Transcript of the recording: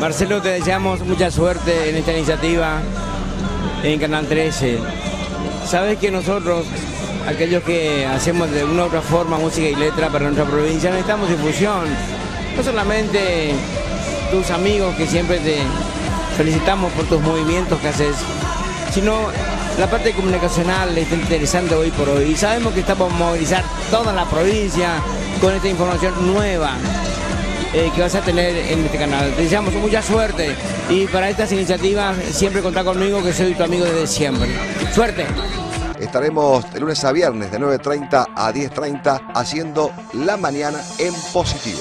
Marcelo, te deseamos mucha suerte en esta iniciativa en Canal 13. Sabes que nosotros, aquellos que hacemos de una u otra forma música y letra para nuestra provincia, necesitamos difusión. No solamente tus amigos que siempre te felicitamos por tus movimientos que haces, sino la parte comunicacional está interesante hoy por hoy. Y sabemos que estamos a movilizar toda la provincia con esta información nueva eh, que vas a tener en este canal. Te deseamos mucha suerte y para estas iniciativas siempre contá conmigo que soy tu amigo desde siempre. Suerte. Estaremos de lunes a viernes de 9.30 a 10.30 haciendo la mañana en positivo.